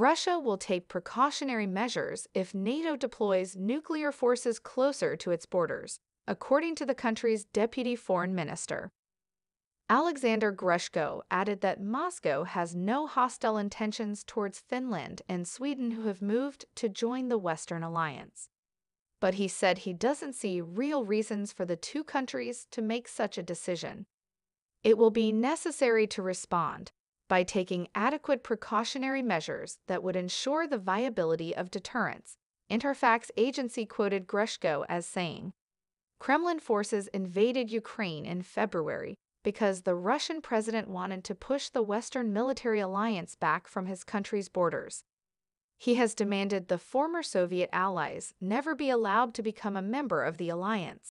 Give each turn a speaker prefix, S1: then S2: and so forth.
S1: Russia will take precautionary measures if NATO deploys nuclear forces closer to its borders, according to the country's deputy foreign minister. Alexander Grushko added that Moscow has no hostile intentions towards Finland and Sweden who have moved to join the Western Alliance. But he said he doesn't see real reasons for the two countries to make such a decision. It will be necessary to respond by taking adequate precautionary measures that would ensure the viability of deterrence, Interfax agency quoted Grushko as saying. Kremlin forces invaded Ukraine in February because the Russian president wanted to push the Western military alliance back from his country's borders. He has demanded the former Soviet allies never be allowed to become a member of the alliance.